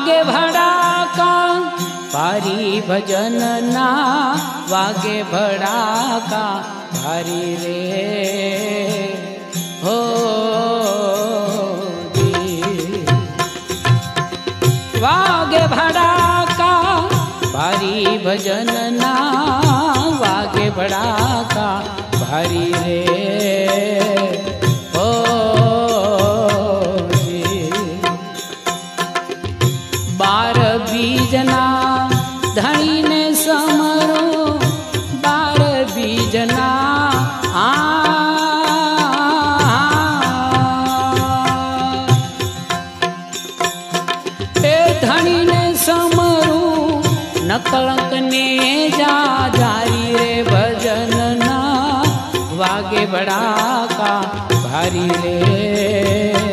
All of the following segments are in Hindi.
वागे भड़ा का भारी भजन ना, वागे भड़ा का भारी रे। हो वागे भड़ा का भारी भजन ना, वागे भड़ा का भारी रे। जना। आ, ए धनी ने समरू नकलंक ने जा जारी रे भजन ना। वागे बड़ा का भारी रे।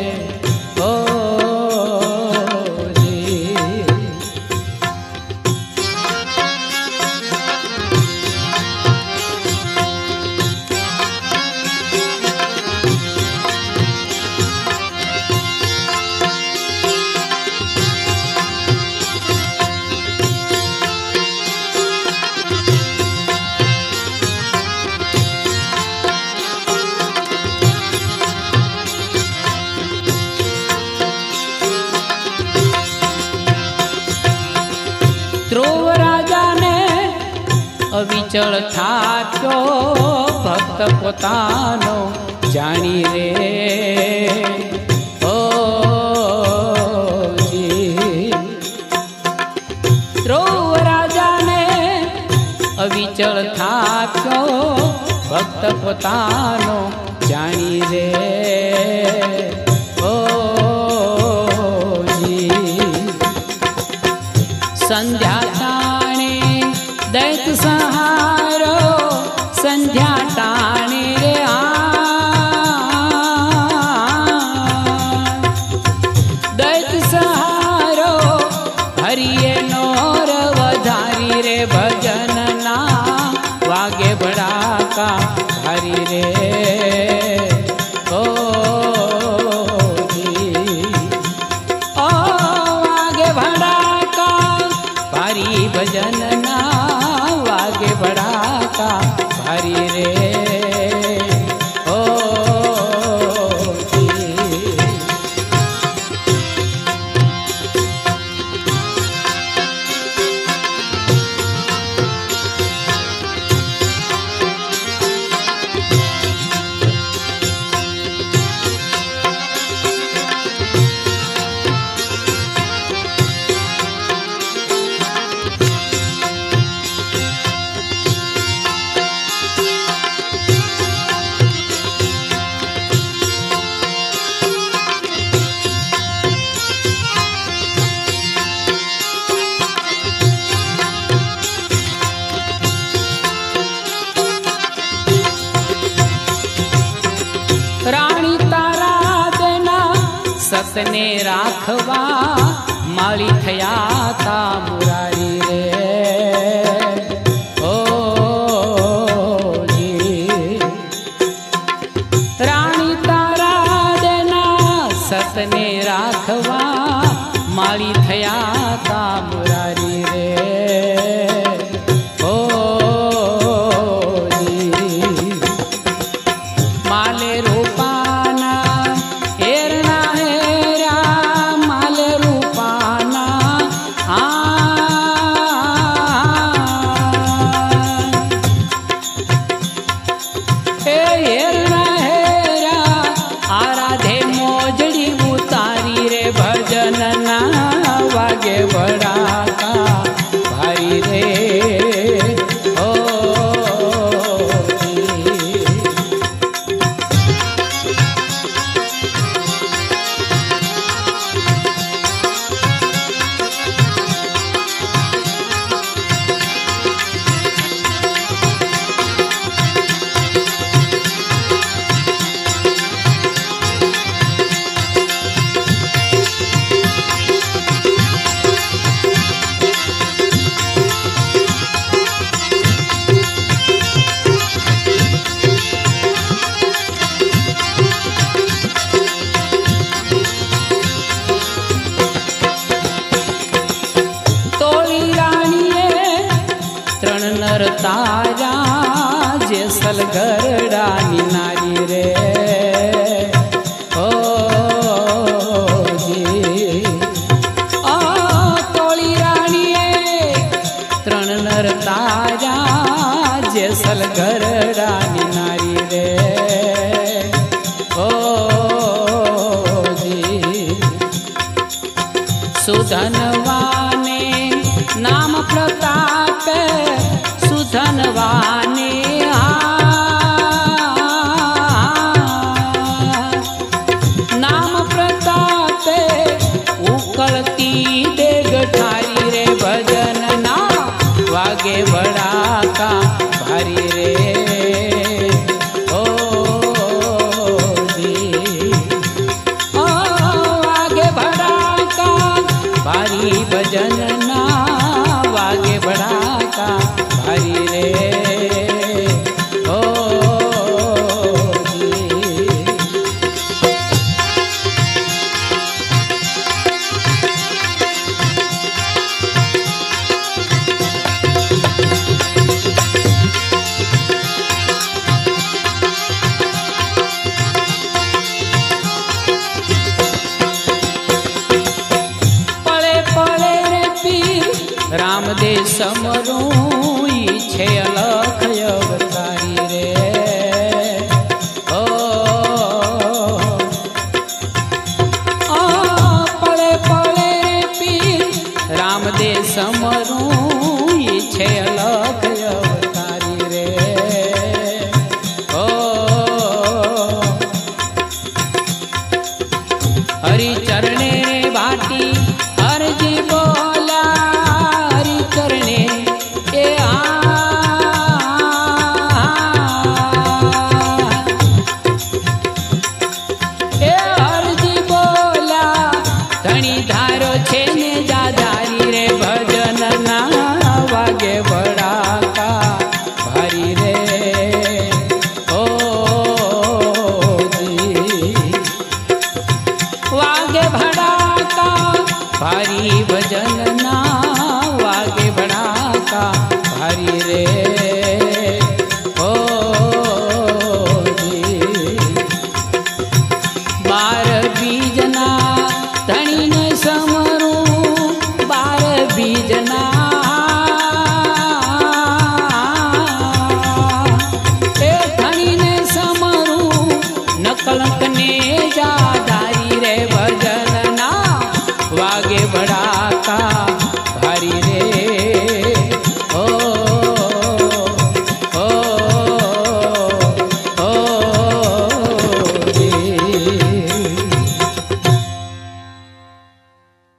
અવિચળ થાક્યો ભક્ત પોતાનો જાણી રે ઓ જી. ધ્રુવ રાજાને અવિચળ થાક્યો ભક્ત પોતાનો જાણી રે ઓ જી. સંધ્યા સતને રાખવા માળી થયા તા મુરારી রে જેસલ ઘરડાની નારી રે ઓ. તોળી રાણીએ ત્રણ નર તારા જેસલ ગરડાની નારી રે दे समरूं छे अलख अवतारी रे। ओ पड़े पड़े रे पीर, राम दे समरूं छे अलख अवतारी रे। ओ, हरि चरणे वाटी वागे भड़ाका भारी भजन ना वागे भड़ाका आगे बढ़ाता।